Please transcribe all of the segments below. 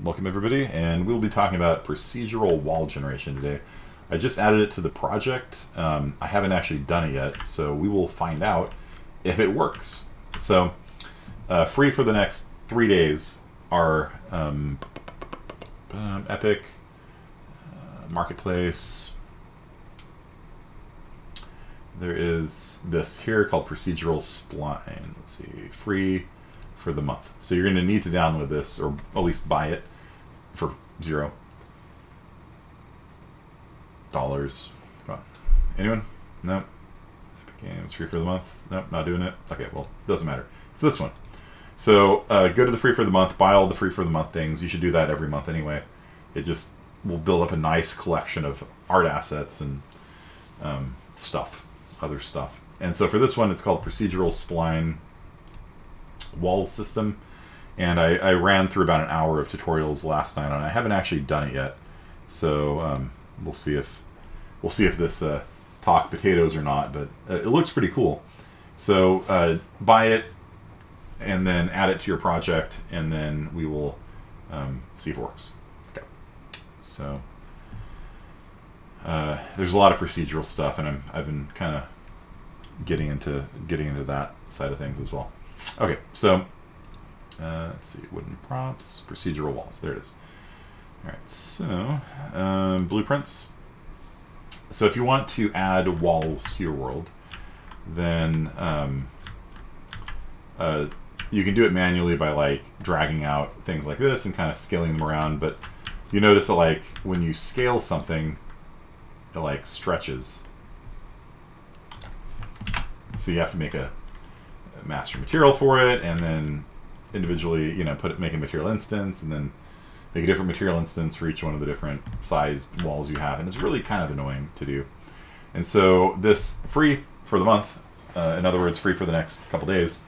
welcome everybody, and we'll be talking about procedural wall generation today. I just added it to the project. Um, I haven't actually done it yet, so we will find out if it works. So, uh, free for the next three days are um, Epic, uh, Marketplace. There is this here called Procedural Spline. Let's see, free for the month. So you're going to need to download this, or at least buy it for zero dollars. Come on. Anyone? No. Epic Games free for the month. Nope, not doing it. Okay, well, doesn't matter. It's this one. So uh, go to the free for the month, buy all the free for the month things. You should do that every month anyway. It just will build up a nice collection of art assets and um, stuff, other stuff. And so for this one, it's called Procedural Spline Wall System. And I, I ran through about an hour of tutorials last night on it. I haven't actually done it yet. So um, we'll see if we'll see if this uh, talk potatoes or not. But uh, it looks pretty cool. So uh, buy it and then add it to your project, and then we will um, see if it works. Okay. So uh, there's a lot of procedural stuff, and I'm I've been kind of getting into getting into that side of things as well. Okay, so uh, let's see, wooden props, procedural walls. There it is. All right, so um, blueprints. So if you want to add walls to your world, then um, uh, you can do it manually by like dragging out things like this and kind of scaling them around. But you notice that like when you scale something, it like stretches. So you have to make a, a master material for it, and then individually, you know, put it, make a material instance, and then make a different material instance for each one of the different sized walls you have, and it's really kind of annoying to do. And so this free for the month, uh, in other words, free for the next couple days,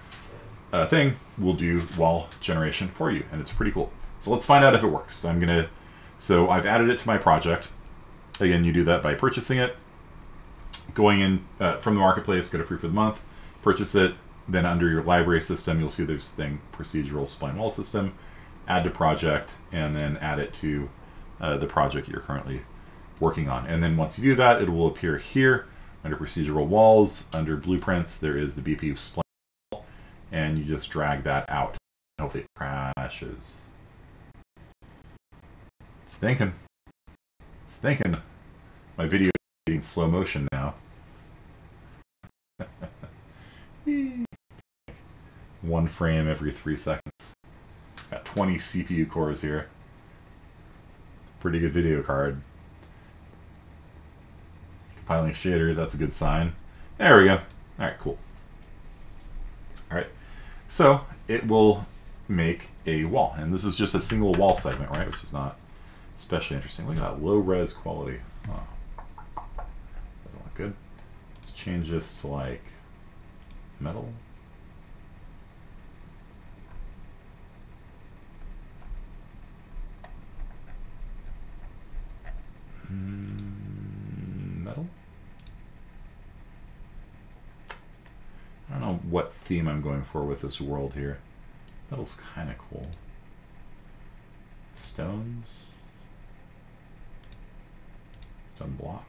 uh, thing will do wall generation for you, and it's pretty cool. So let's find out if it works. I'm gonna, so I've added it to my project. Again, you do that by purchasing it, going in uh, from the marketplace, go to free for the month, purchase it. Then under your library system, you'll see this thing procedural spline wall system. Add to project, and then add it to uh, the project you're currently working on. And then once you do that, it will appear here under procedural walls. Under blueprints, there is the BP spline and you just drag that out. Hopefully it crashes. It's thinking. It's thinking. My video is in slow motion now. One frame every three seconds. Got 20 CPU cores here. Pretty good video card. Compiling shaders, that's a good sign. There we go. Alright, cool. Alright. So it will make a wall. And this is just a single wall segment, right? Which is not especially interesting. Look at that low res quality. Oh. Doesn't look good. Let's change this to like metal. Mm, metal? I don't know what theme I'm going for with this world here. Metal's kind of cool. Stones. Stone blocks.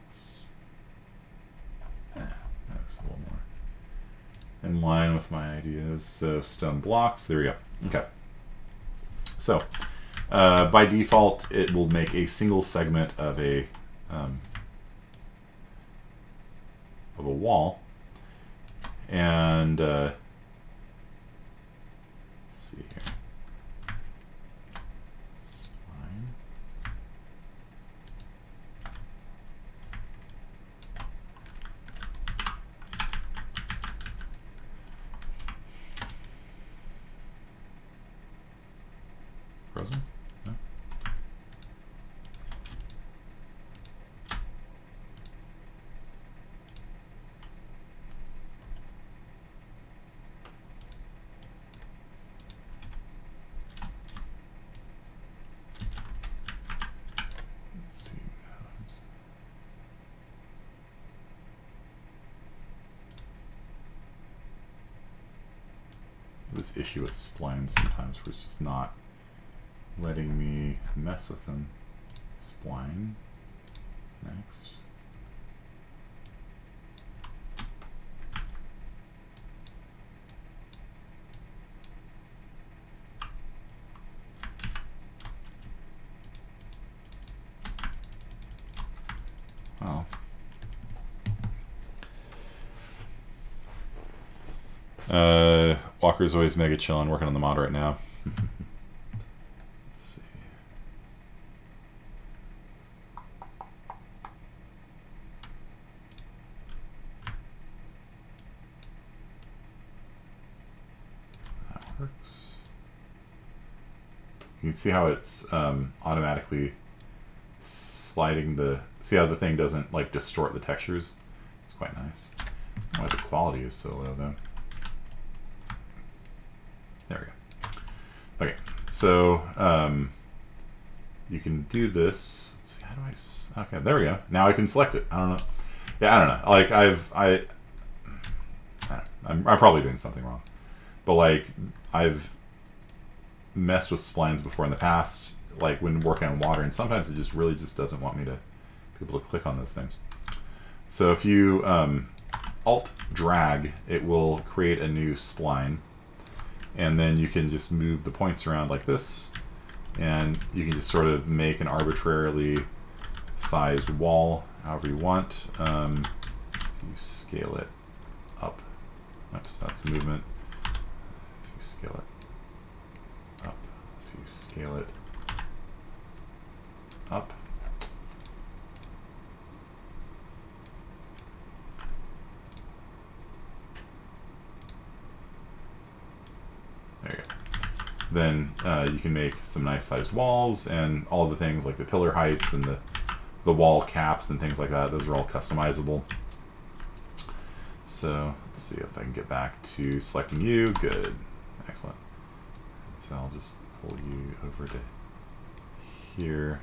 Yeah, that's a little more in line with my ideas. So stone blocks, there we go. Okay. So uh, by default, it will make a single segment of a um, of a wall and uh, let's see here. Spline. Frozen? No? Let's see. nodes. Issue with splines sometimes where it's just not letting me mess with them. Spline. Next. Well. Uh, Walker's always mega chillin', working on the mod right now. Let's see. That works. You can see how it's um, automatically sliding the. See how the thing doesn't like distort the textures. It's quite nice. Why the quality is so low though. There we go. Okay, so um, you can do this. Let's see, how do I? Okay, there we go. Now I can select it. I don't know. Yeah, I don't know. Like I've I. I I'm, I'm probably doing something wrong, but like I've messed with splines before in the past, like when working on water, and sometimes it just really just doesn't want me to be able to click on those things. So if you um, Alt drag, it will create a new spline, and then you can just move the points around like this, and you can just sort of make an arbitrarily sized wall however you want. Um, if you scale it up, oops, that's movement. If you scale it up, if you scale it up. Then uh, you can make some nice sized walls and all the things like the pillar heights and the, the wall caps and things like that. Those are all customizable. So let's see if I can get back to selecting you. Good. Excellent. So I'll just pull you over to here.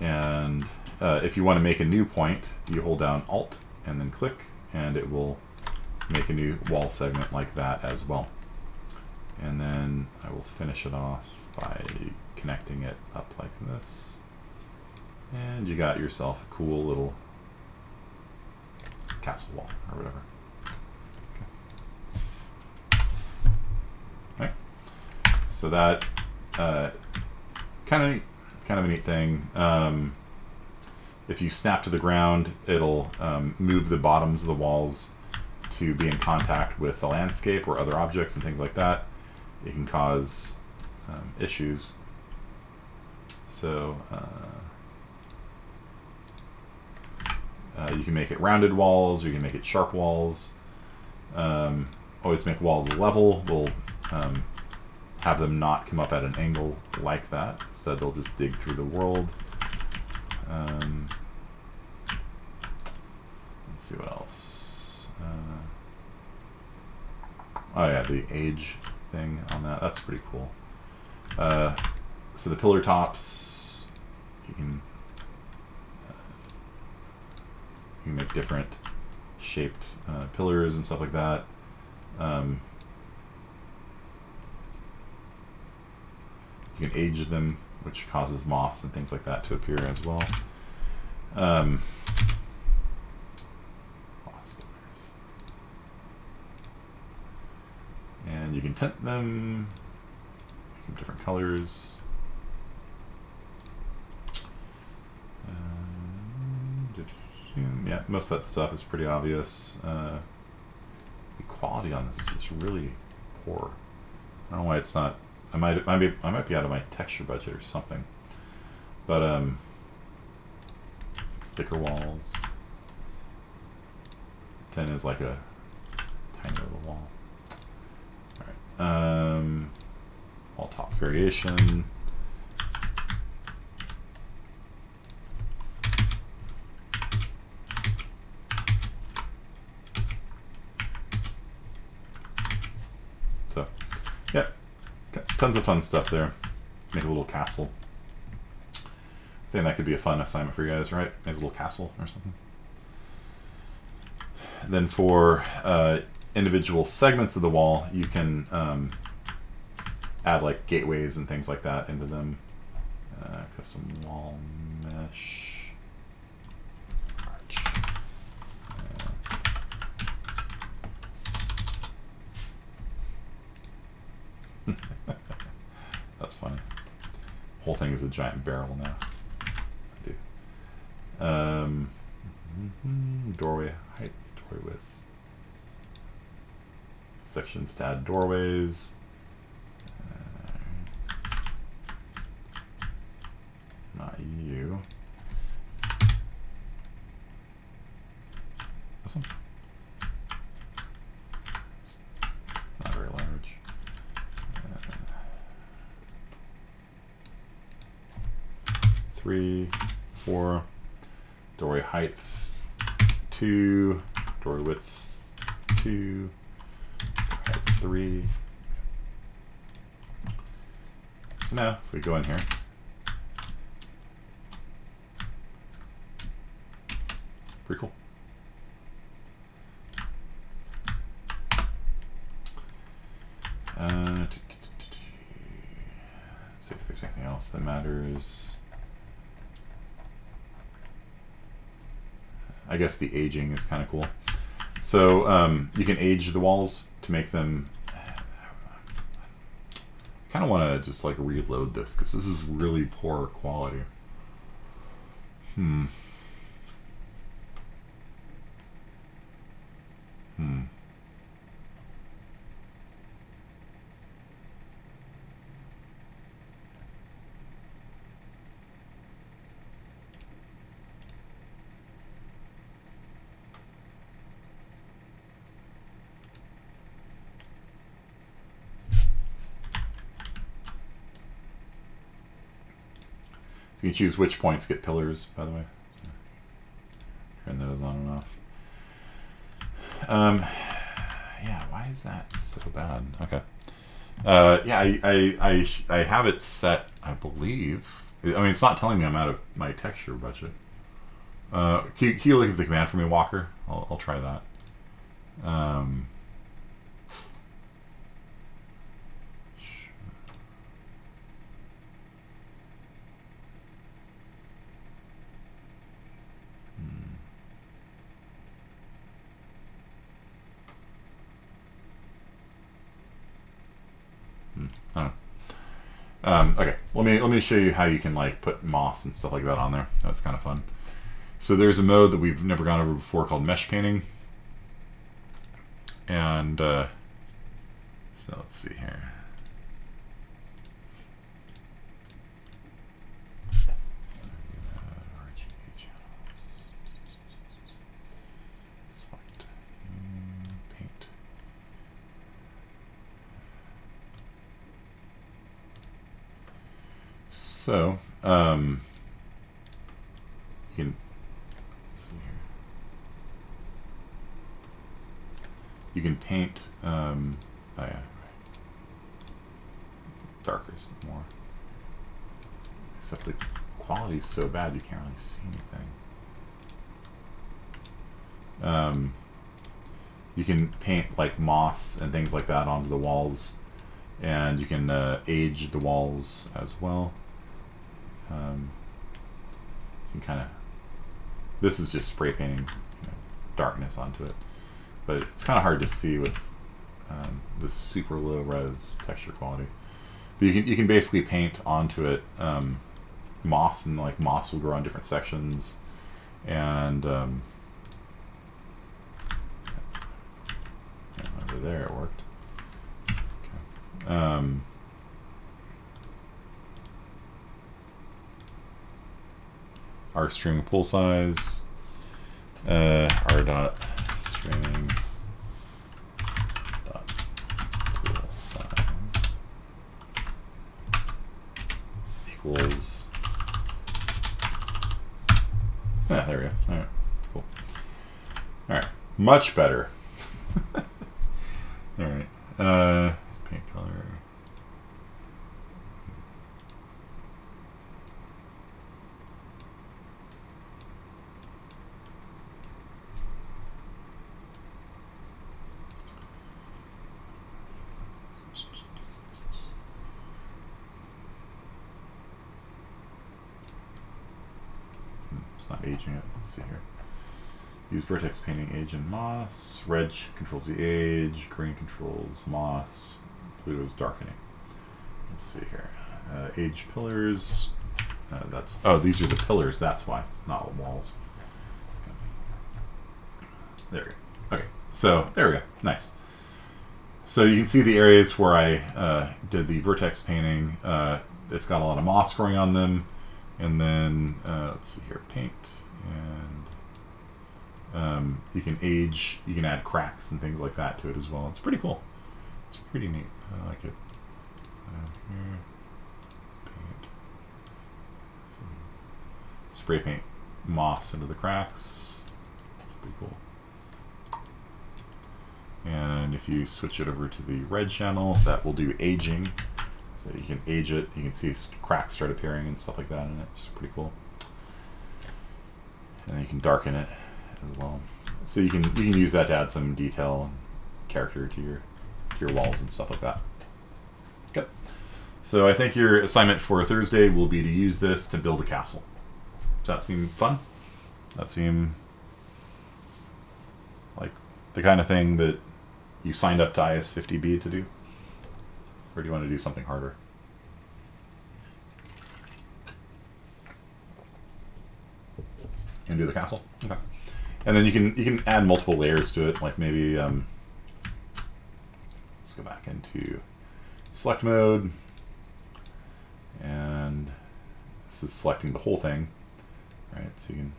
And uh, if you want to make a new point, you hold down Alt and then click, and it will make a new wall segment like that as well. And then I will finish it off by connecting it up like this. And you got yourself a cool little castle wall or whatever. Okay. Right. So that uh, kind of kind of a neat thing. Um, if you snap to the ground, it'll um, move the bottoms of the walls to be in contact with the landscape or other objects and things like that. It can cause um, issues. So uh, uh, you can make it rounded walls, you can make it sharp walls. Um, always make walls level. We'll um, have them not come up at an angle like that. Instead, they'll just dig through the world. Um, let's see what else. Uh, oh yeah, the age thing on that. That's pretty cool. Uh, so the pillar tops, you can uh, you can make different shaped uh, pillars and stuff like that. Um, you can age them, which causes moss and things like that to appear as well. Um, moss pillars. And you can tint them, different colors. Um, yeah, most of that stuff is pretty obvious. Uh, the quality on this is just really poor. I don't know why it's not. I might, might be, I might be out of my texture budget or something. But um, thicker walls. Thin is like a tiny little wall. Um, all top variation. So, yeah, tons of fun stuff there. Make a little castle. I think that could be a fun assignment for you guys, right? Make a little castle or something. Then for uh, individual segments of the wall, you can um, add like gateways and things like that into them. Uh, custom wall mesh. Arch. That's funny. Whole thing is a giant barrel now. I do. Um, mhm, doorway height, doorway width. Sections to add doorways. Uh, not you. This one. It's not very large. three, four, doorway height two, doorway width two, three. So now, if we go in here, pretty cool. Uh, see if there's anything else that matters. I guess the aging is kind of cool. So um, you can age the walls to make them. I kind of want to just like reload this because this is really poor quality. Hmm. Hmm. So you can choose which points get pillars, by the way. So turn those on and off. Um, yeah, why is that so bad? Okay. Uh, yeah, I, I, I, I have it set, I believe. I mean, it's not telling me I'm out of my texture budget. Uh, can, can you look up the command for me, Walker? I'll, I'll try that. Um, Um, okay, let me let me show you how you can like put moss and stuff like that on there. That's kind of fun. So there's a mode that we've never gone over before called mesh painting, and uh, so let's see here. Select mm, paint. So, um, you can. You can paint. Um, oh yeah, right. darker more. Except the quality is so bad you can't really see anything. Um, you can paint like moss and things like that onto the walls, and you can uh, age the walls as well. Um, you kind of. This is just spray painting you know, darkness onto it, but it's kind of hard to see with um, this super low res texture quality. But you can you can basically paint onto it um, moss and like moss will grow on different sections, and um, over there it worked. Okay. Um, our string pool size, uh, r dot streaming dot pool size equals. Yeah, there we go. All right, cool. All right, much better. All right, uh, paint color. It's not aging it. Let's see here. Use vertex painting age and moss. Red controls the age. Green controls moss. Blue is darkening. Let's see here. Uh, age pillars. Uh, that's oh, these are the pillars. That's why, not walls. Okay. There we go. Okay, so there we go. Nice. So you can see the areas where I uh, did the vertex painting. Uh, it's got a lot of moss growing on them, and then uh, let's see here, paint, um, you can age. You can add cracks and things like that to it as well. It's pretty cool. It's pretty neat. I like it. Uh, here, paint, Some spray paint moss into the cracks. It's pretty cool. And if you switch it over to the red channel, that will do aging. So you can age it. You can see cracks start appearing and stuff like that in it. It's pretty cool. And you can darken it as well. So you can you can use that to add some detail and character to your to your walls and stuff like that. Okay. So I think your assignment for Thursday will be to use this to build a castle. Does that seem fun? That seem like the kind of thing that you signed up to IS50B to do? Or do you want to do something harder? And do the castle? Okay. And then you can you can add multiple layers to it, like maybe um, let's go back into select mode. And this is selecting the whole thing right? So you can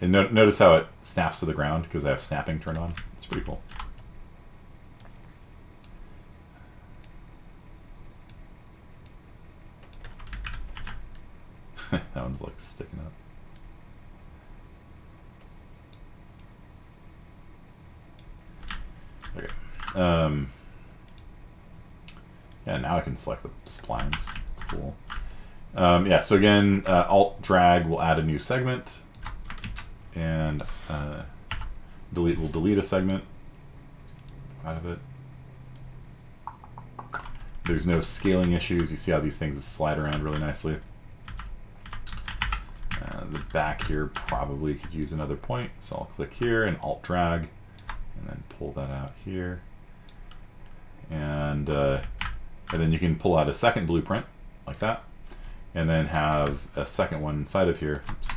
and no, notice how it snaps to the ground because I have snapping turned on. It's pretty cool. That one's like sticking up. Okay. Um, yeah, now I can select the splines. Cool. Um, yeah, so again, uh, Alt drag will add a new segment, and uh, delete will delete a segment out of it. There's no scaling issues. You see how these things slide around really nicely the back here probably could use another point. So I'll click here and Alt drag and then pull that out here. And, uh, and then you can pull out a second blueprint like that and then have a second one inside of here. Oops.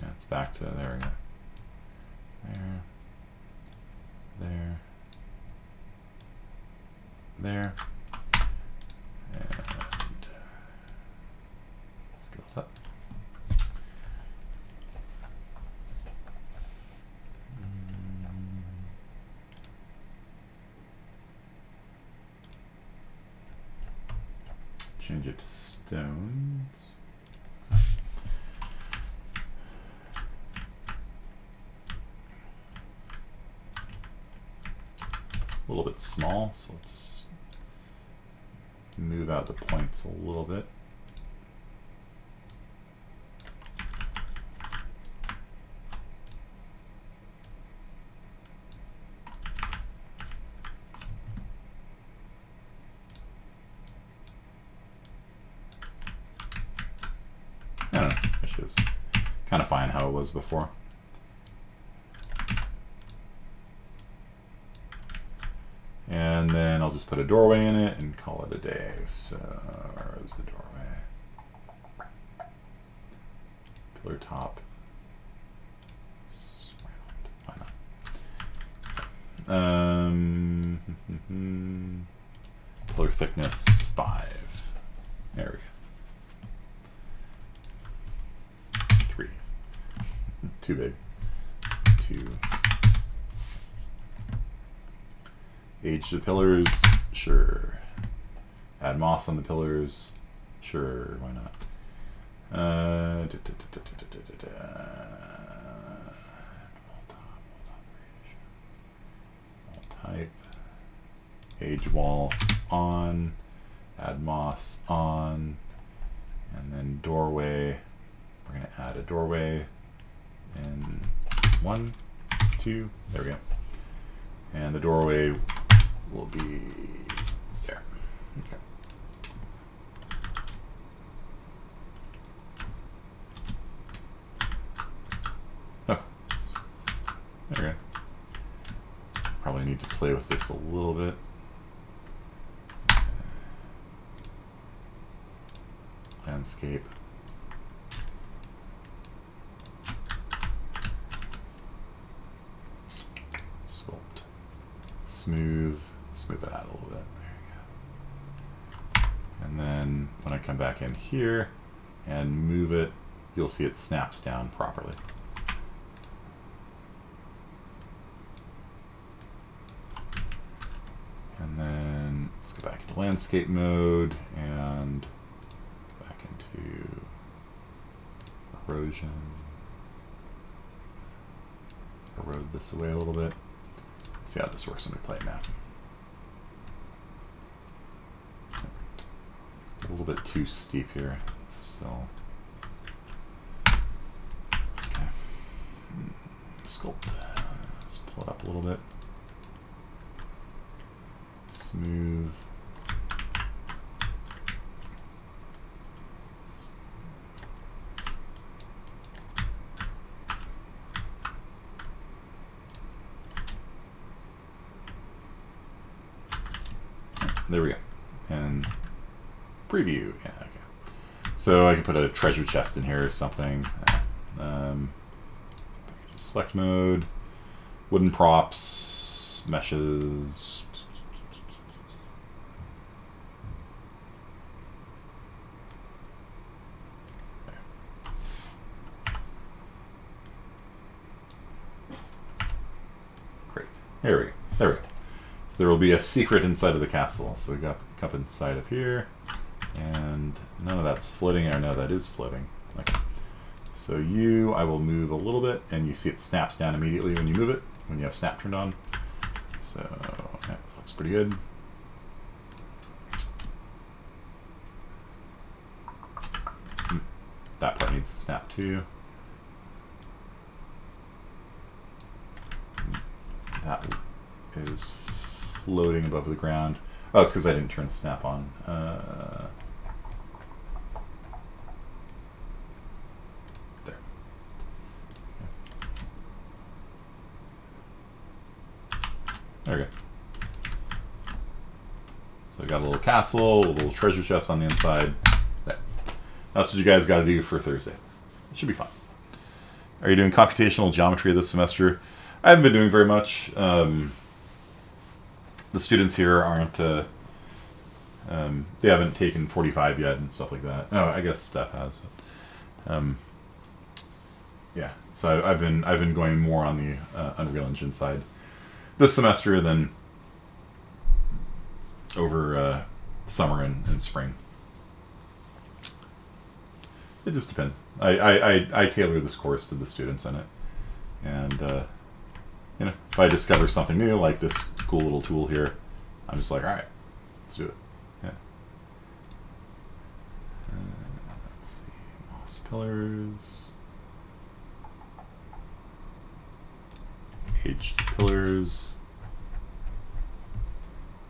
Yeah, it's back to, there we go. There, there, there. And scale it up. Change it to stones. a little so let's just move out the points a little bit. I don't know, it's just kind of fine how it was before. And then I'll just put a doorway in it and call it a day. So, where's the doorway? Pillar top. Why not? Um, hmm, hmm, hmm. pillar thickness five. There we go. Three. Too big. Two. Age the pillars, sure. Add moss on the pillars, sure, why not? Uh, type, age wall on, add moss on, and then doorway. We're gonna add a doorway and one, two, there we go. And the doorway will be there. Okay. Oh, there we go. Probably need to play with this a little bit. Landscape. Sculpt. Smooth. Smooth it out a little bit. There you go. And then when I come back in here and move it, you'll see it snaps down properly. And then let's go back into landscape mode and back into erosion. Erode this away a little bit. see how this works when we play now. Little bit too steep here So, Okay. Sculpt. Uh, let's pull it up a little bit smooth. There we go. Preview. Yeah, okay. So I can put a treasure chest in here or something. Um, select mode, wooden props, meshes, There we go. There we go. So there will be a secret inside of the castle. So we got cup inside of here. And none of that's floating. I know that is floating. Okay. So you, I will move a little bit, and you see it snaps down immediately when you move it, when you have snap turned on. So, yeah, looks pretty good. Hmm. That part needs to snap too. that is floating above the ground. Oh, it's because I didn't turn snap on. Uh, there. There we go. So I got a little castle, a little treasure chest on the inside. There. That's what you guys got to do for Thursday. It should be fun. Are you doing computational geometry this semester? I haven't been doing very much. Um, the students here aren't. Uh, um, they haven't taken 45 yet and stuff like that. No, I guess Steph has. But, um, yeah, so I've been I've been going more on the uh, Unreal Engine side this semester than over uh, summer and, and spring. It just depends. I, I, I, I tailor this course to the students in it, and uh, you know, if I discover something new, like this cool little tool here, I'm just like, all right, let's do it. Yeah. Uh, let's see, moss pillars, aged pillars,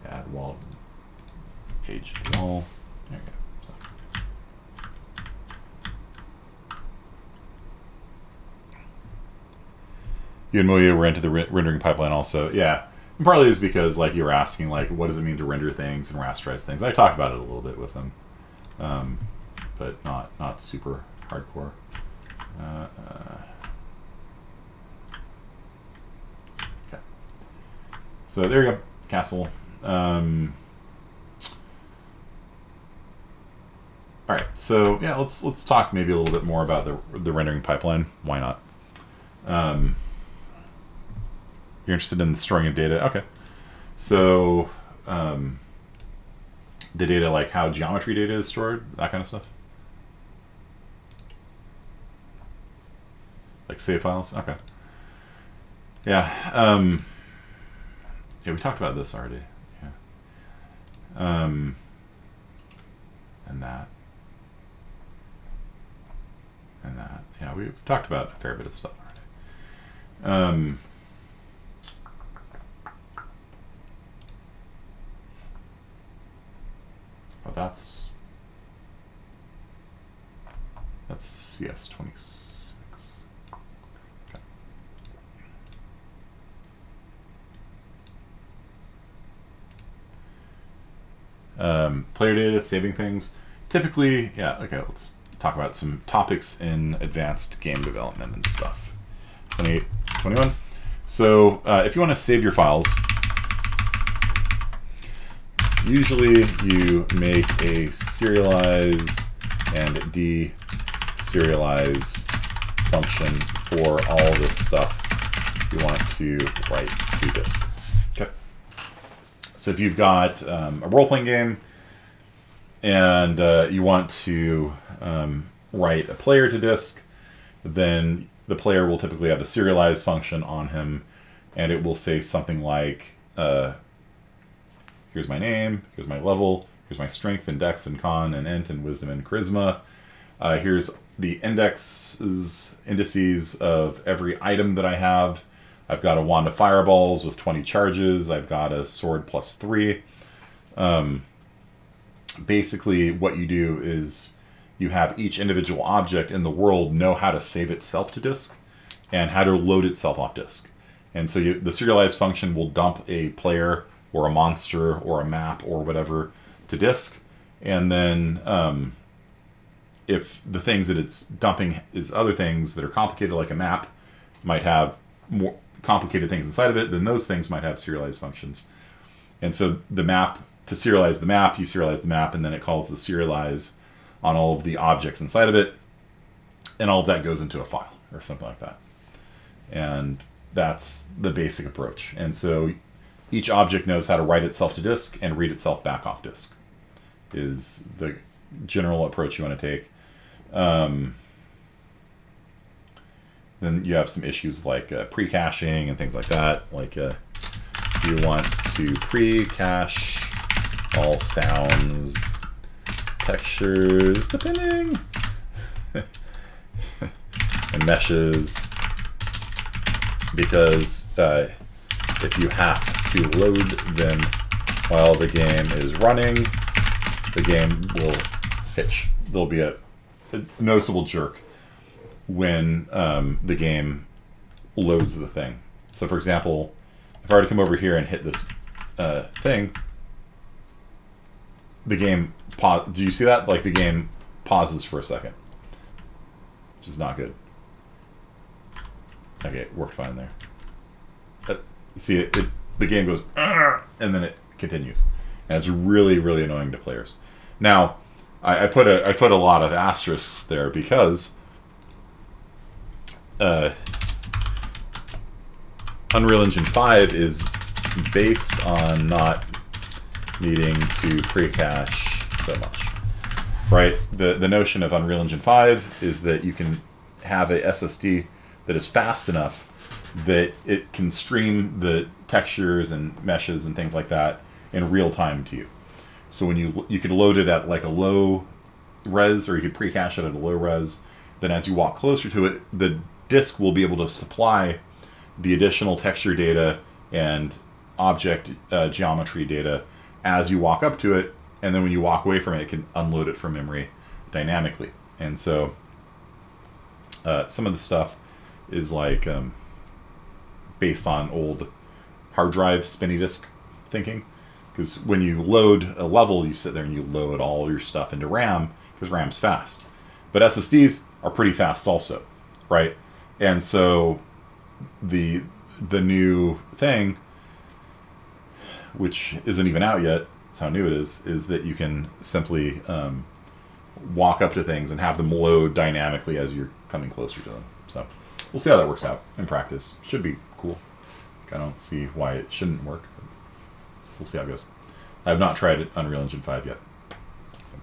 add wall, aged wall. There you go. you and Moya were into the re- rendering pipeline also. Yeah. And partly is because like you were asking like what does it mean to render things and rasterize things. I talked about it a little bit with them, um, but not not super hardcore. Uh, uh, okay. So there you go, castle. Um, all right. So yeah, let's let's talk maybe a little bit more about the the rendering pipeline. Why not? Um, you're interested in storing of data. Okay. So, um, the data, like how geometry data is stored, that kind of stuff. Like save files. Okay. Yeah. Um, yeah, we talked about this already. Yeah. Um, and that. And that. Yeah, we've talked about a fair bit of stuff already. Um, that's that's CS twenty six. Okay. Um, player data, saving things. Typically, yeah. Okay, let's talk about some topics in advanced game development and stuff. 28, 21. So uh, if you want to save your files, usually you make a serialize and deserialize function for all this stuff you want to write to disk. Okay. So if you've got um, a role-playing game and uh, you want to um, write a player to disk, then the player will typically have a serialize function on him, and it will say something like, uh, here's my name, here's my level, here's my strength and dex and con and int and wisdom and charisma. Uh, here's the indexes, indices of every item that I have. I've got a wand of fireballs with 20 charges. I've got a sword plus three. Um, basically, what you do is you have each individual object in the world know how to save itself to disk and how to load itself off disk. And so you, the serialize function will dump a player or a monster or a map or whatever to disk. And then um, if the things that it's dumping is other things that are complicated, like a map, might have more complicated things inside of it, then those things might have serialized functions. And so the map, to serialize the map, you serialize the map, and then it calls the serialize on all of the objects inside of it, and all of that goes into a file or something like that. And that's the basic approach. And so each object knows how to write itself to disk and read itself back off disk is the general approach you want to take. Um, then you have some issues like uh, pre-caching and things like that. Like uh, you want to pre-cache all sounds, textures, depending, and meshes, because uh, if you have to load them while the game is running, the game will hitch. There'll be a, a noticeable jerk when um, the game loads the thing. So, for example, if I were to come over here and hit this uh, thing, the game pause. Do you see that? Like the game pauses for a second, which is not good. Okay, it worked fine there. Uh, see, it, it, the game goes, and then it continues, and it's really, really annoying to players. Now, I, I put a I put a lot of asterisks there because uh, Unreal Engine 5 is based on not needing to pre-cache so much. Right? The the notion of Unreal Engine 5 is that you can have a SSD that is fast enough that it can stream the textures and meshes and things like that in real time to you. So when you you could load it at like a low res or you could pre-cache it at a low res, then as you walk closer to it, the disk will be able to supply the additional texture data and object uh, geometry data as you walk up to it, and then when you walk away from it, it can unload it from memory dynamically. And so uh, some of the stuff is like um, based on old hard drive spinny disk thinking. Because when you load a level, you sit there and you load all your stuff into RAM because RAM's fast. But SSDs are pretty fast also, right? And so the the new thing, which isn't even out yet, that's how new it is, is that you can simply um, walk up to things and have them load dynamically as you're coming closer to them. So we'll see how that works out in practice. Should be cool. I don't see why it shouldn't work. we'll see how it goes. I have not tried it Unreal Engine 5 yet. So,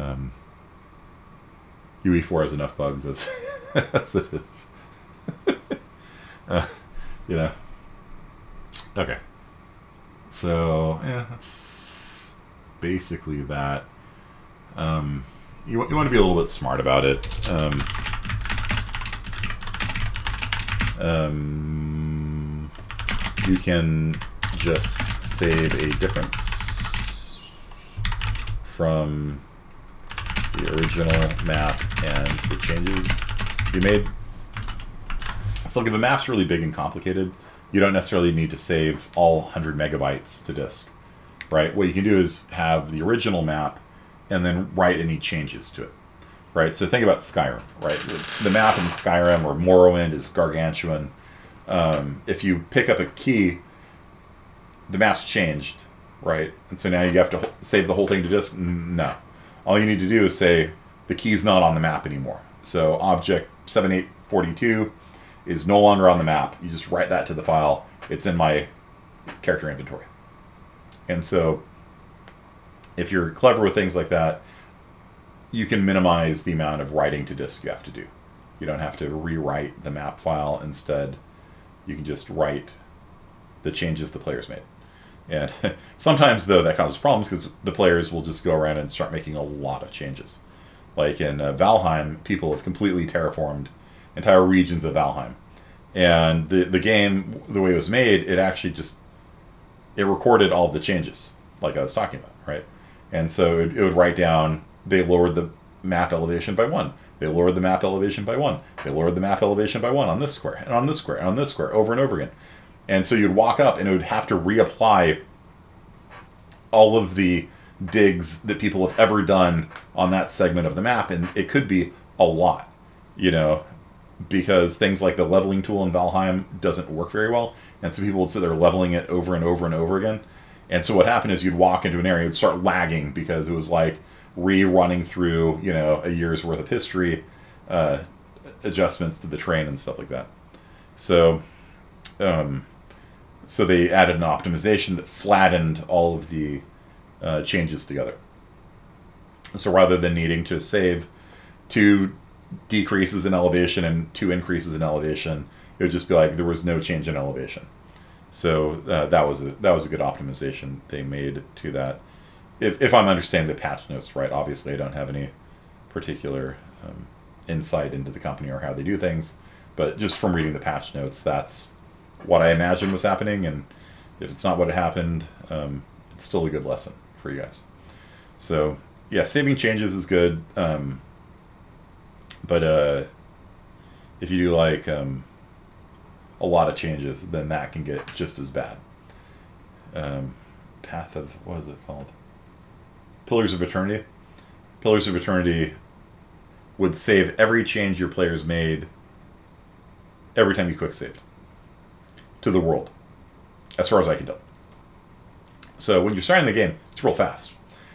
um, UE4 has enough bugs as, as it is. uh, you know. Okay. So, yeah, that's basically that. Um, you, you want to be a little bit smart about it. Um, um, you can just save a difference from the original map and the changes you made. So like the map's really big and complicated, you don't necessarily need to save all 100 megabytes to disk, right? What you can do is have the original map and then write any changes to it, right? So think about Skyrim, right? The map in Skyrim or Morrowind is gargantuan. Um, if you pick up a key, the map's changed, right? And so now you have to save the whole thing to disk? No. All you need to do is say the key's not on the map anymore. So object 7842 is no longer on the map. You just write that to the file. It's in my character inventory. And so if you're clever with things like that, you can minimize the amount of writing to disk you have to do. You don't have to rewrite the map file. Instead, you can just write the changes the players made. And sometimes, though, that causes problems because the players will just go around and start making a lot of changes. Like in uh, Valheim, people have completely terraformed entire regions of Valheim. And the the game, the way it was made, it actually just it recorded all the changes, like I was talking about, right? And so it, it would write down they lowered the map elevation by one. They lowered the map elevation by one. They lowered the map elevation by one on this square and on this square and on this square over and over again. And so you'd walk up and it would have to reapply all of the digs that people have ever done on that segment of the map, and it could be a lot, you know, because things like the leveling tool in Valheim doesn't work very well, and so people would sit there leveling it over and over and over again. And so what happened is you'd walk into an area, it would start lagging because it was like rerunning through, you know, a year's worth of history, uh, adjustments to the terrain and stuff like that. So, um, so they added an optimization that flattened all of the uh, changes together. So rather than needing to save two decreases in elevation and two increases in elevation, it would just be like there was no change in elevation. So uh, that was a that was a good optimization they made to that. If if I'm understanding the patch notes right, obviously I don't have any particular um, insight into the company or how they do things, but just from reading the patch notes, that's what I imagine was happening. And if it's not what happened, um, it's still a good lesson for you guys. So yeah, saving changes is good. Um, but uh, if you do like um, a lot of changes, then that can get just as bad. Um, Path of what is it called? Pillars of Eternity. Pillars of Eternity would save every change your players made every time you quick saved to the world, as far as I can tell. So when you're starting the game, it's real fast.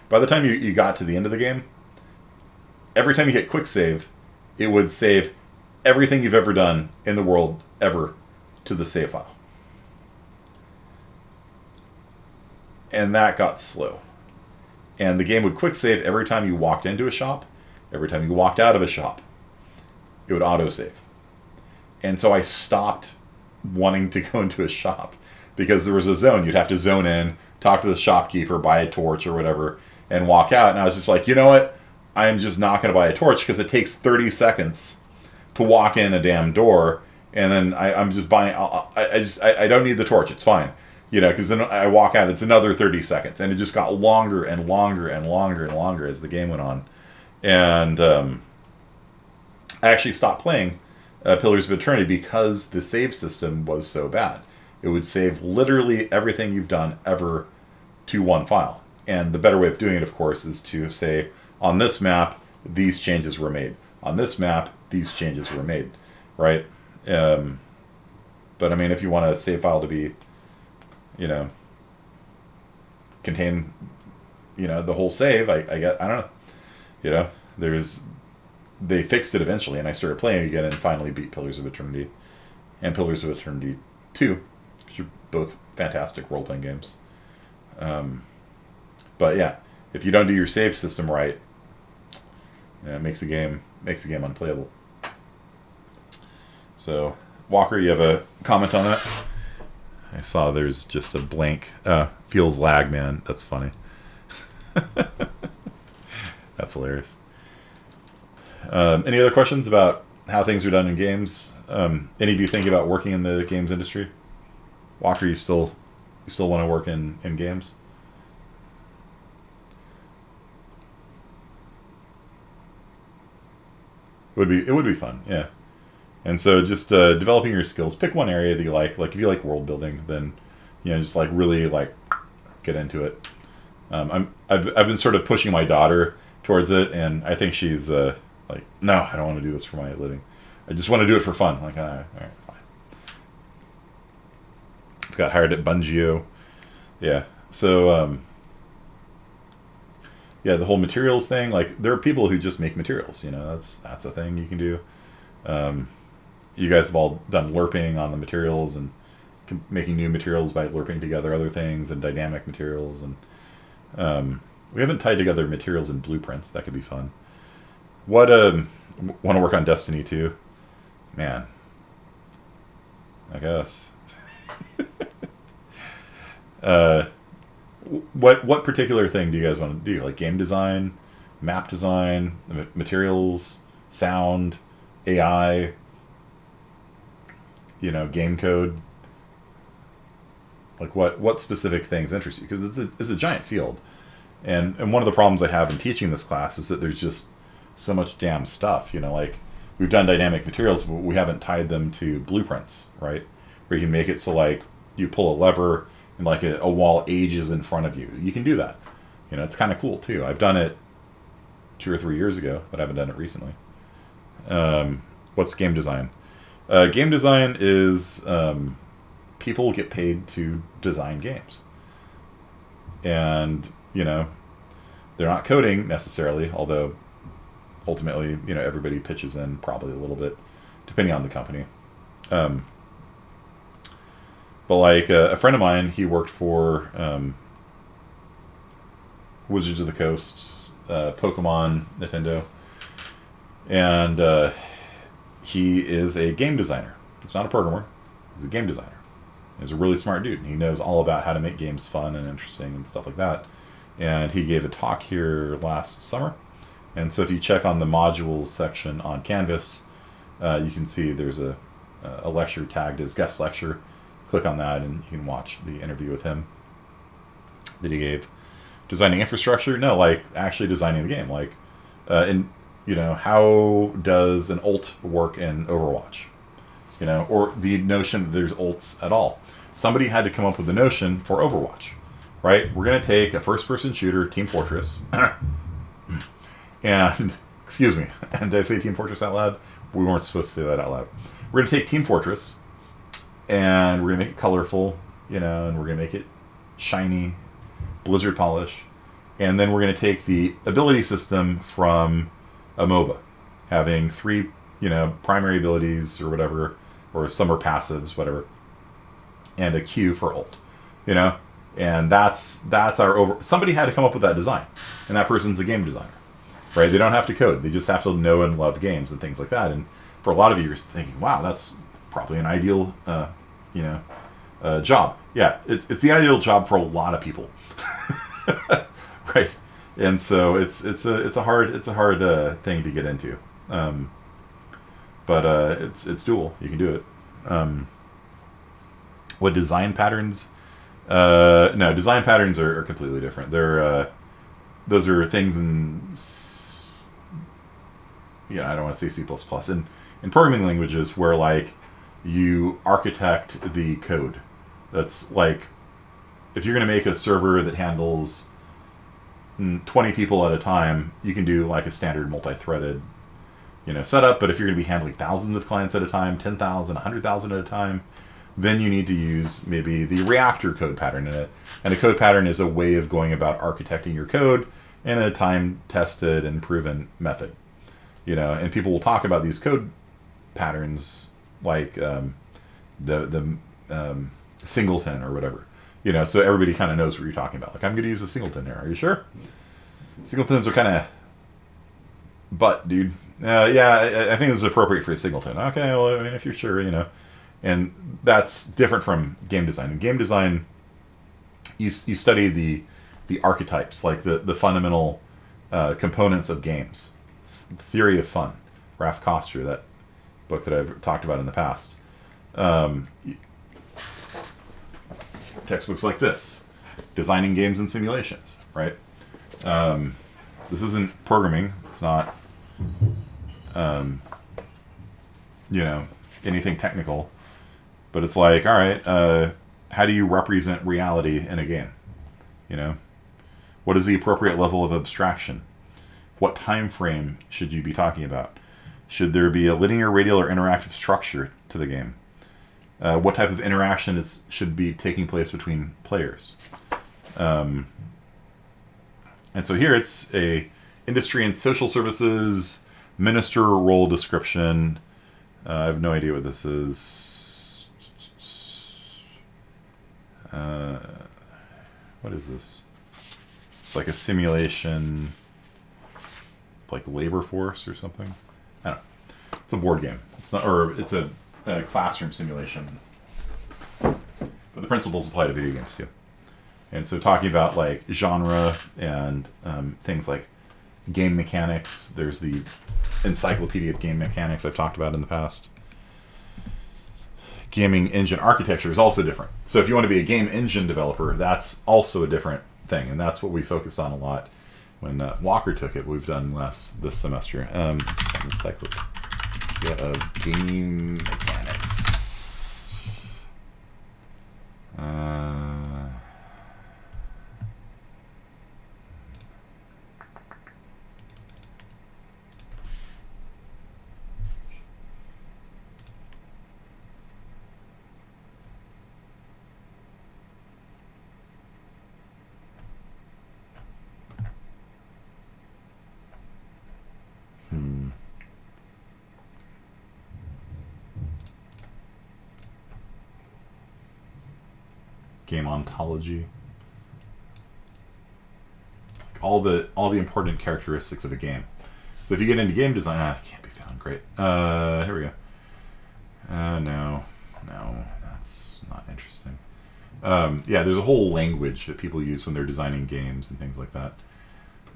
By the time you, you got to the end of the game, every time you hit quick save, it would save everything you've ever done in the world ever to the save file. And that got slow. And the game would quick save every time you walked into a shop, every time you walked out of a shop. It would auto save. And so I stopped wanting to go into a shop because there was a zone. You'd have to zone in, talk to the shopkeeper, buy a torch or whatever, and walk out. And I was just like, you know what? I'm just not going to buy a torch because it takes 30 seconds to walk in a damn door. And then I, am just buying. I, I just I, I, don't need the torch. It's fine, you know. Because then I walk out. It's another 30 seconds, and it just got longer and longer and longer and longer as the game went on. And um, I actually stopped playing uh, Pillars of Eternity because the save system was so bad. It would save literally everything you've done ever to one file. And the better way of doing it, of course, is to say, on this map, these changes were made. On this map, these changes were made, right? Um, but I mean, if you want a save file to be, you know, contain, you know, the whole save, I, I get, I don't know, you know, there's, they fixed it eventually, and I started playing again and finally beat Pillars of Eternity and Pillars of Eternity 2, which are both fantastic role playing games. Um, but yeah, if you don't do your save system right, it makes the game makes the game unplayable. So, Walker, you have a comment on that? I saw there's just a blank. Uh, feels lag, man. That's funny. That's hilarious. Um, any other questions about how things are done in games? Um, any of you think about working in the games industry? Walker, you still you still want to work in in games? It would be it would be fun, yeah. And so just uh, developing your skills. Pick one area that you like. Like if you like world building, then you know just like really like get into it. Um, I'm I've I've been sort of pushing my daughter towards it, and I think she's uh, like, no, I don't want to do this for my living. I just want to do it for fun. Like, all right, all right fine. Got hired at Bungie. Yeah. So um, yeah, the whole materials thing. Like there are people who just make materials. You know, that's that's a thing you can do. Um, you guys have all done lerping on the materials and making new materials by lerping together other things and dynamic materials and um, we haven't tied together materials and blueprints. That could be fun. What um want to work on Destiny 2? Man. I guess. uh what what particular thing do you guys want to do? Like game design, map design, materials, sound, AI, you know, game code. Like what what specific things interest you? Because it's a it's a giant field, and and one of the problems I have in teaching this class is that there's just so much damn stuff. You know, like we've done dynamic materials, but we haven't tied them to blueprints, right? Where you can make it so like you pull a lever like a, a wall ages in front of you. You can do that. You know, it's kind of cool too. I've done it two or three years ago, but I haven't done it recently. Um, what's game design? Uh, game design is um, people get paid to design games, and you know, they're not coding necessarily, although ultimately, you know, everybody pitches in probably a little bit, depending on the company. Um, but like uh, a friend of mine, he worked for um, Wizards of the Coast, uh, Pokemon, Nintendo, and uh, he is a game designer. He's not a programmer; he's a game designer. He's a really smart dude. He knows all about how to make games fun and interesting and stuff like that. And he gave a talk here last summer. And so if you check on the modules section on Canvas, uh, you can see there's a, a lecture tagged as guest lecture click on that and you can watch the interview with him that he gave. Designing infrastructure? No, like actually designing the game. Like, uh, you know, how does an ult work in Overwatch? You know, or the notion that there's ults at all. Somebody had to come up with the notion for Overwatch, right? We're gonna take a first-person shooter, Team Fortress, and excuse me, and did I say Team Fortress out loud? We weren't supposed to say that out loud. We're gonna take Team Fortress, and we're gonna make it colorful, you know, and we're gonna make it shiny, blizzard polish, and then we're gonna take the ability system from a MOBA, having three, you know, primary abilities or whatever, or some are passives, whatever, and a Q for ult, you know, and that's that's our over. Somebody had to come up with that design, and that person's a game designer, right? They don't have to code; they just have to know and love games and things like that. And for a lot of you, you're thinking, "Wow, that's probably an ideal, uh, you know, uh, job. Yeah, it's it's the ideal job for a lot of people, right? And so it's it's a it's a hard it's a hard uh, thing to get into, um, but uh, it's it's dual. You can do it. Um, what design patterns? Uh, no, design patterns are, are completely different. They're uh, those are things in yeah, I don't want to say C plus plus in in programming languages where like you architect the code. That's like if you're going to make a server that handles mm, 20 people at a time, you can do like a standard multi-threaded you know setup, but if you're going to be handling thousands of clients at a time, 10,000, 100,000 at a time, then you need to use maybe the reactor code pattern in it. And a code pattern is a way of going about architecting your code in a time tested and proven method. You know, and people will talk about these code patterns like um, the the um, singleton or whatever. You know, so everybody kind of knows what you're talking about. Like, I'm going to use a singleton here. Are you sure? Singletons are kind of butt, dude. Uh, yeah, I, I think this is appropriate for a singleton. Okay, well, I mean, if you're sure, you know. And that's different from game design. In game design, you, you study the the archetypes, like the, the fundamental uh, components of games. Theory of Fun, Raph Koster, that book that I've talked about in the past. Um, textbooks like this, designing games and simulations, right? Um, this isn't programming. It's not. um, you know, anything technical. But it's like, all right, uh, how do you represent reality in a game? You know, what is the appropriate level of abstraction? What time frame should you be talking about? Should there be a linear, radial, or interactive structure to the game? Uh, what type of interaction is should be taking place between players? Um, and so here it's a industry and social services minister role description. Uh, I have no idea what this is. Uh, what is this? It's like a simulation, like labor force or something. It's a board game. It's not, or it's a, a classroom simulation. But the principles apply to video games too. And so talking about like genre and um, things like game mechanics, there's the encyclopedia of game mechanics I've talked about in the past. Gaming engine architecture is also different. So if you want to be a game engine developer, that's also a different thing, and that's what we focused on a lot when uh, Walker took it. We've done less this semester. Um, encyclopedia of game mechanics. Uh, Game ontology. Like all the all the important characteristics of a game. So if you get into game design, ah, can't be found. Great. Uh, here we go. Uh, no, no, that's not interesting. Um, yeah, there's a whole language that people use when they're designing games and things like that.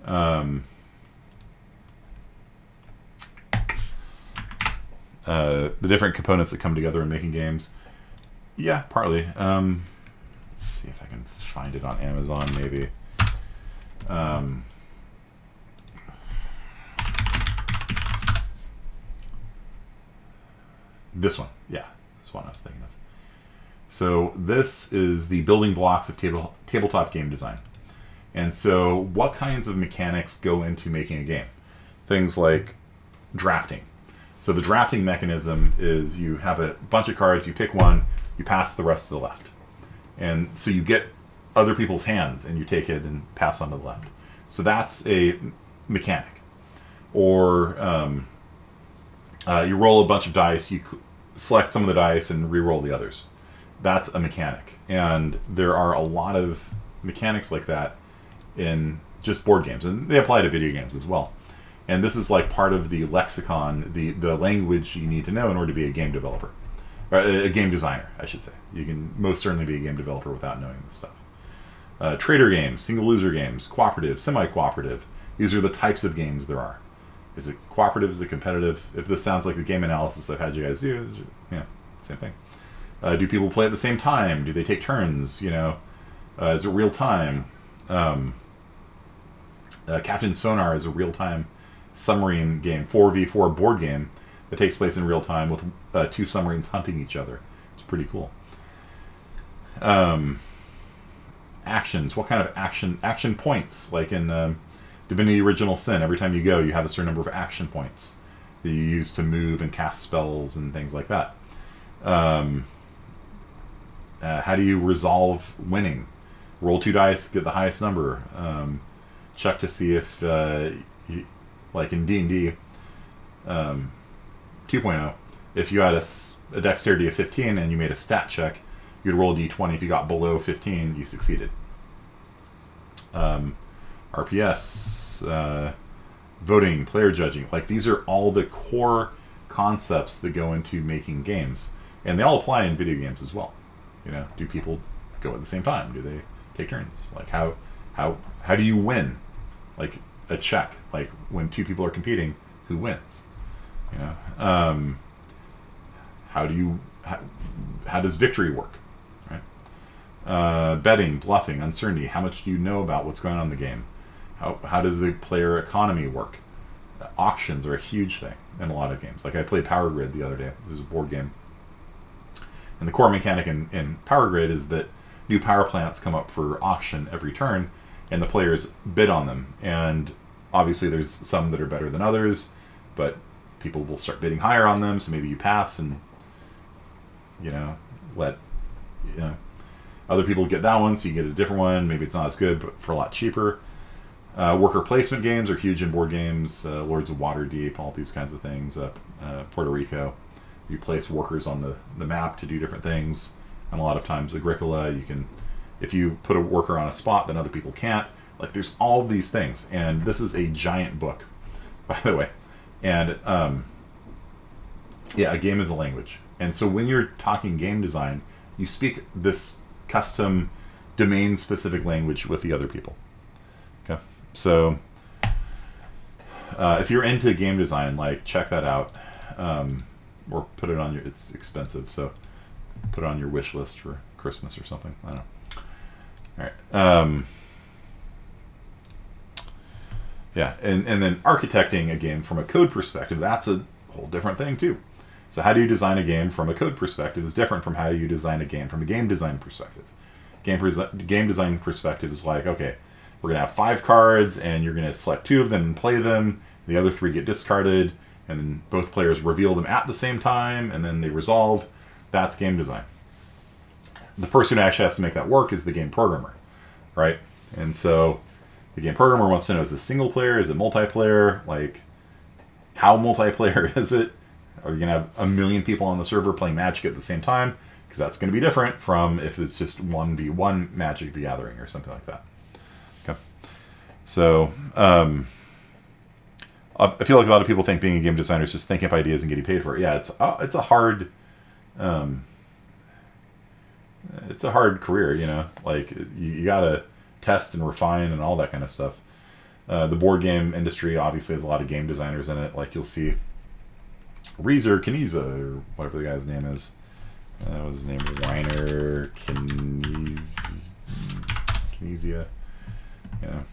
Um, uh, the different components that come together in making games. Yeah, partly. Um, let's see if I can find it on Amazon, maybe. Um, this one, yeah, this one I was thinking of. So this is the building blocks of table tabletop game design. And so, what kinds of mechanics go into making a game? Things like drafting. So the drafting mechanism is you have a bunch of cards, you pick one, you pass the rest to the left. And so you get other people's hands and you take it and pass on to the left. So that's a mechanic. Or um, uh, you roll a bunch of dice, you select some of the dice and re-roll the others. That's a mechanic. And there are a lot of mechanics like that in just board games, and they apply to video games as well and this is like part of the lexicon, the the language you need to know in order to be a game developer, or a game designer, I should say. You can most certainly be a game developer without knowing this stuff. Uh, trader games, single loser games, cooperative, semi-cooperative. These are the types of games there are. Is it cooperative? Is it competitive? If this sounds like the game analysis I've had you guys do, yeah, same thing. Uh, do people play at the same time? Do they take turns? You know, uh, is it real time? Um, uh, Captain Sonar is a real time submarine game, 4v4 board game that takes place in real time with uh, two submarines hunting each other. It's pretty cool. Um, actions. What kind of action action points? Like in um, Divinity Original Sin, every time you go, you have a certain number of action points that you use to move and cast spells and things like that. Um, uh, how do you resolve winning? Roll two dice, get the highest number. Um, check to see if uh, you, like in D&D um, 2.0, if you had a, a, dexterity of 15 and you made a stat check, you'd roll a d20. If you got below 15, you succeeded. Um, RPS, uh, voting, player judging, like these are all the core concepts that go into making games, and they all apply in video games as well. You know, do people go at the same time? Do they take turns? Like how how how do you win? Like a check. Like when two people are competing, who wins? You know, um, how do you how, how does victory work? Right? Uh, betting, bluffing, uncertainty. How much do you know about what's going on in the game? How how does the player economy work? auctions are a huge thing in a lot of games. Like I played Power Grid the other day. This is a board game, and the core mechanic in, in Power Grid is that new power plants come up for auction every turn, and the players bid on them. And obviously, there's some that are better than others, but people will start bidding higher on them. So maybe you pass and you know let you know other people get that one, so you get a different one. Maybe it's not as good, but for a lot cheaper. Uh, worker placement games are huge in board games. Uh, Lords of Waterdeep, all these kinds of things. Uh, Puerto Rico, you place workers on the, the map to do different things. And a lot of times, Agricola, you can, if you put a worker on a spot, then other people can't. Like, there's all these things. And this is a giant book, by the way. And, um, yeah, a game is a language. And so when you're talking game design, you speak this custom domain specific language with the other people. Okay. So uh, if you're into game design, like check that out, um, or put it on your. It's expensive, so put it on your wish list for Christmas or something. I don't know. All right. Um, yeah, and and then architecting a game from a code perspective, that's a whole different thing too. So how do you design a game from a code perspective is different from how you design a game from a game design perspective. Game, game design perspective is like, okay, we're gonna have five cards, and you're gonna select two of them and play them. The other three get discarded, and then both players reveal them at the same time, and then they resolve. That's game design. The person who actually has to make that work is the game programmer, right? And so the game programmer wants to know: is it single player? Is it multiplayer? Like, how multiplayer is it? Are you gonna have a million people on the server playing Magic at the same time? Because that's going to be different from if it's just one v one Magic the Gathering or something like that. Okay. So um, I feel like a lot of people think being a game designer is just thinking up ideas and getting paid for it. Yeah, it's it's a hard um, it's a hard career. You know, like you, you got to test and refine and all that kind of stuff. Uh, the board game industry obviously has a lot of game designers in it. Like you'll see Reezer Kniza or whatever the guy's name is. Uh, was his name? Reiner Knizia. You know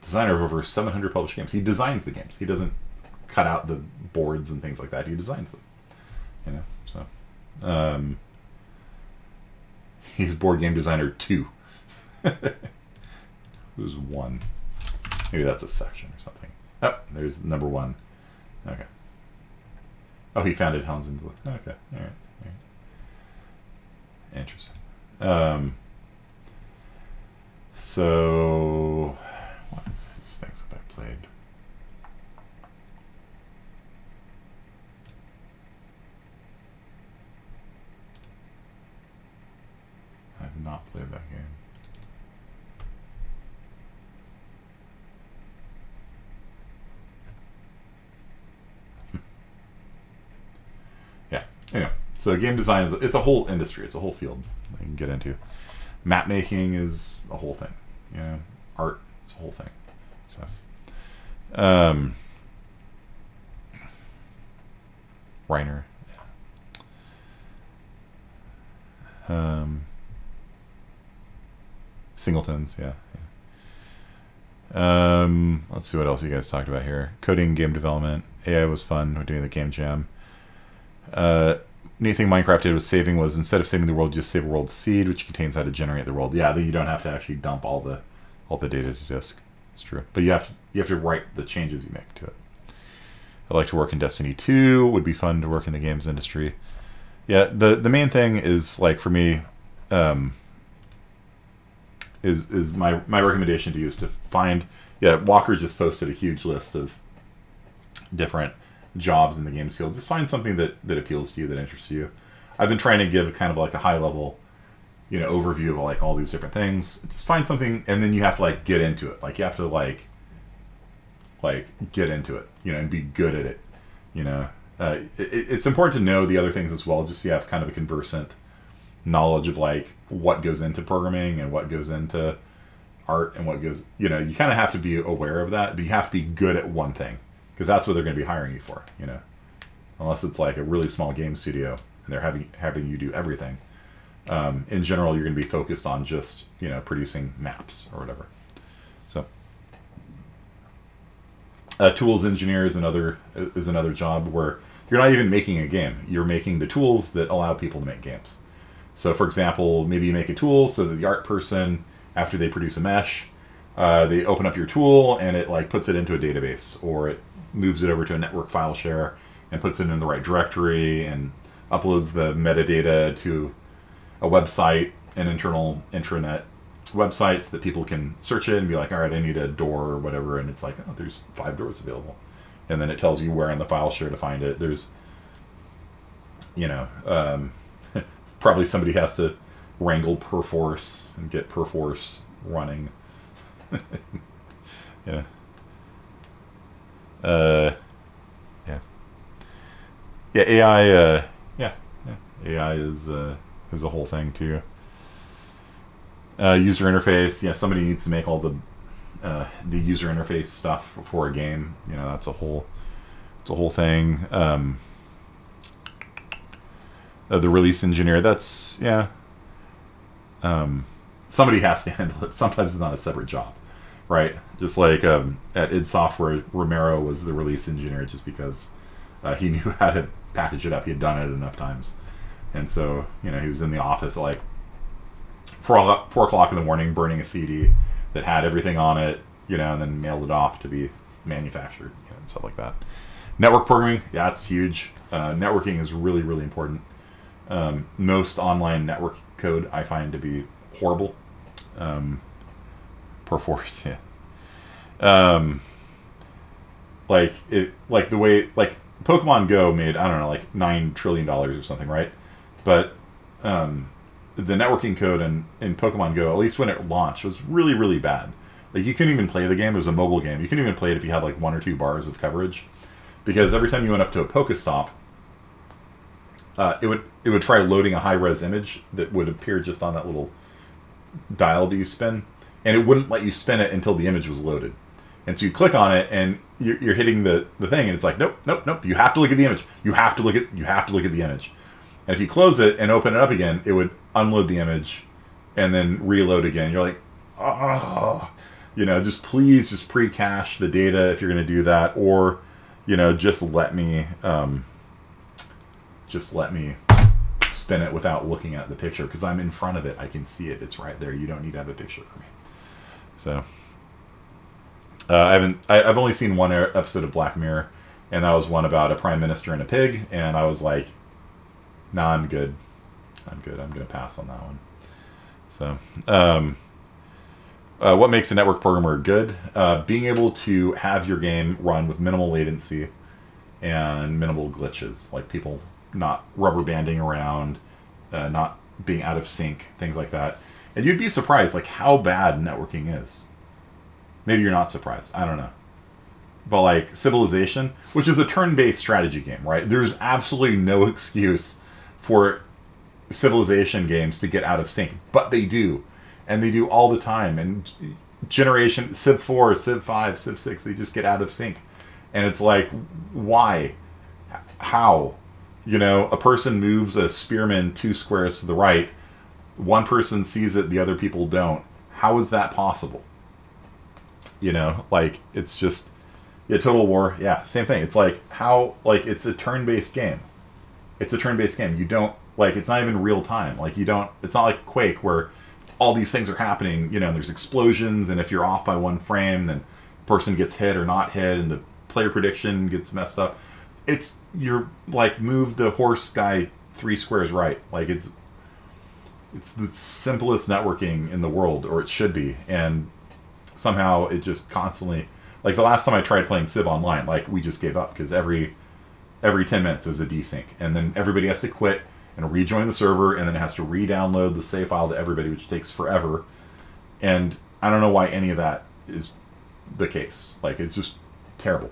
designer of over 700 published games. He designs the games. He doesn't cut out the boards and things like that. He designs them. You know, so um, he's board game designer two. Who's one? Maybe that's a section or something. Oh, there's number one. Okay. Oh, he founded Helms and. Okay, all right, all right. Interesting. Um, so played. I have not played that game. yeah. Anyway, so game design is it's a whole industry. It's a whole field you can get into. Map making is a whole thing. You know, art is a whole thing. So. Um, Reiner. Um, singletons, yeah. yeah. Um, let's see what else you guys talked about here. Coding, game development. AI was fun. We're doing the game jam. Uh, neat thing Minecraft did was saving was instead of saving the world, you just save a world seed, which contains how to generate the world. Yeah, then you don't have to actually dump all the all the data to disk. It's true, but you have to you have to write the changes you make to it. I'd like to work in Destiny 2. Would be fun to work in the games industry. Yeah, the the main thing is like for me, um, is is my my recommendation to you is to find. Yeah, Walker just posted a huge list of different jobs in the games field. Just find something that that appeals to you, that interests you. I've been trying to give kind of like a high level you know overview of like all these different things just find something and then you have to like get into it like you have to like like get into it you know and be good at it you know uh, it, it's important to know the other things as well just so you have kind of a conversant knowledge of like what goes into programming and what goes into art and what goes you know you kind of have to be aware of that but you have to be good at one thing because that's what they're going to be hiring you for you know unless it's like a really small game studio and they're having having you do everything um, in general, you're going to be focused on just you know producing maps or whatever. So, A tools engineer is another is another job where you're not even making a game. You're making the tools that allow people to make games. So, for example, maybe you make a tool so that the art person, after they produce a mesh, uh, they open up your tool and it like puts it into a database, or it moves it over to a network file share and puts it in the right directory and uploads the metadata to a website, an internal intranet websites that people can search it and be like, all right, I need a door or whatever, and it's like, oh, there's five doors available, and then it tells you where in the file share to find it. There's, you know, um, probably somebody has to wrangle Perforce and get Perforce running. yeah. Uh, yeah. Yeah, AI. Uh, yeah, yeah. AI is uh, is a whole thing too. Uh, user interface. Yeah, somebody needs to make all the uh, the user interface stuff for a game. You know, that's a whole it's a whole thing. Um, uh, the release engineer. That's yeah. Um, somebody has to handle it. Sometimes it's not a separate job, right? Just like um, at id Software, Romero was the release engineer just because uh, he knew how to package it up. He had done it enough times, and so you know he was in the office at like four, four o'clock in the morning, burning a CD that had everything on it, you know, and then mailed it off to be manufactured you know, and stuff like that. Network programming, yeah, it's huge. Uh, networking is really, really important. Um, most online network code I find to be horrible. Um, Perforce, yeah. Um, like it, like the way, like Pokemon Go made I don't know, like nine trillion dollars or something, right? But um, the networking code in, in Pokemon Go, at least when it launched, was really, really bad. Like you couldn't even play the game. It was a mobile game. You couldn't even play it if you had like one or two bars of coverage, because every time you went up to a Pokestop, uh, it would it would try loading a high res image that would appear just on that little dial that you spin, and it wouldn't let you spin it until the image was loaded. And so you click on it, and you're, you're hitting the, the thing, and it's like, nope, nope, nope. You have to look at the image. You have to look at you have to look at the image. And if you close it and open it up again, it would unload the image and then reload again. You're like, oh, you know, just please just pre-cache the data if you're going to do that, or you know, just let me, um, just let me spin it without looking at the picture because I'm in front of it. I can see it. It's right there. You don't need to have a picture for me. So uh, I haven't. I, I've only seen one episode of Black Mirror, and that was one about a prime minister and a pig, and I was like, Nah, I'm good. I'm good. I'm going to pass on that one. So, um, uh, what makes a network programmer good? Uh, being able to have your game run with minimal latency and minimal glitches, like people not rubber banding around, uh, not being out of sync, things like that. And you'd be surprised, like how bad networking is. Maybe you're not surprised. I don't know. But like Civilization, which is a turn-based strategy game, right? There's absolutely no excuse for civilization games to get out of sync, but they do, and they do all the time. And generation Civ four, Civ five, Civ six, they just get out of sync, and it's like, why? How? You know, a person moves a spearman two squares to the right, one person sees it, the other people don't. How is that possible? You know, like it's just yeah, Total War, yeah, same thing. It's like how like it's a turn-based game it's a turn-based game. You don't like it's not even real time. Like you don't. It's not like Quake where all these things are happening. You know, there's explosions, and if you're off by one frame, then person gets hit or not hit, and the player prediction gets messed up. It's you're like move the horse guy three squares right. Like it's it's the simplest networking in the world, or it should be, and somehow it just constantly like the last time I tried playing Civ online, like we just gave up because every every 10 minutes is a desync. And then everybody has to quit and rejoin the server, and then it has to re download the save file to everybody, which takes forever. And I don't know why any of that is the case. Like, it's just terrible.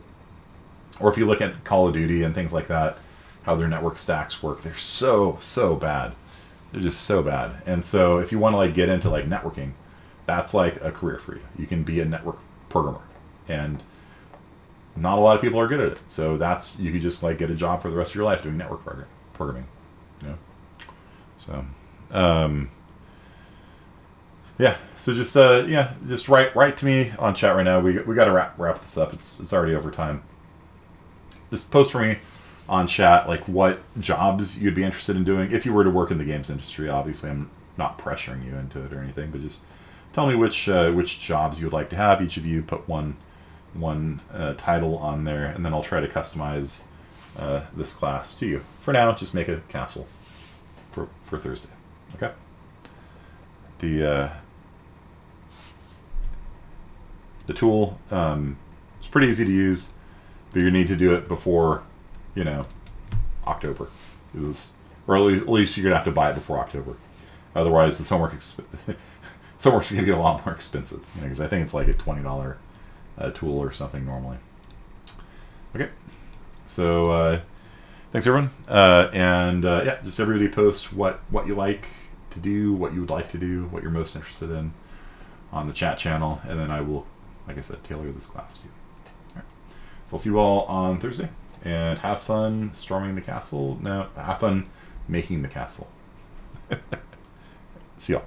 Or if you look at Call of Duty and things like that, how their network stacks work, they're so, so bad. They're just so bad. And so if you want to like get into like networking, that's like a career for you. You can be a network programmer. And not a lot of people are good at it. So that's you could just like get a job for the rest of your life doing network programming. You know? So um, yeah. So just uh, yeah, just write write to me on chat right now. We we got to wrap wrap this up. It's it's already over time. Just post for me on chat like what jobs you'd be interested in doing if you were to work in the games industry. Obviously, I'm not pressuring you into it or anything, but just tell me which uh, which jobs you would like to have. Each of you put one one uh, title on there, and then I'll try to customize uh, this class to you. For now, just make a castle for for Thursday. Okay. The uh, the tool um, it's pretty easy to use, but you need to do it before you know October. Is or at least, at least you're gonna have to buy it before October. Otherwise, the homework exp- homework's gonna get a lot more expensive. Because you know, I think it's like a twenty dollar uh, tool or something normally. Okay, so uh, thanks everyone, uh, and uh, yeah, just everybody post what what you like to do, what you would like to do, what you're most interested in on the chat channel, and then I will, like I said, tailor this class to you. All right. So I'll see you all on Thursday, and have fun storming the castle. No, have fun making the castle. see y'all.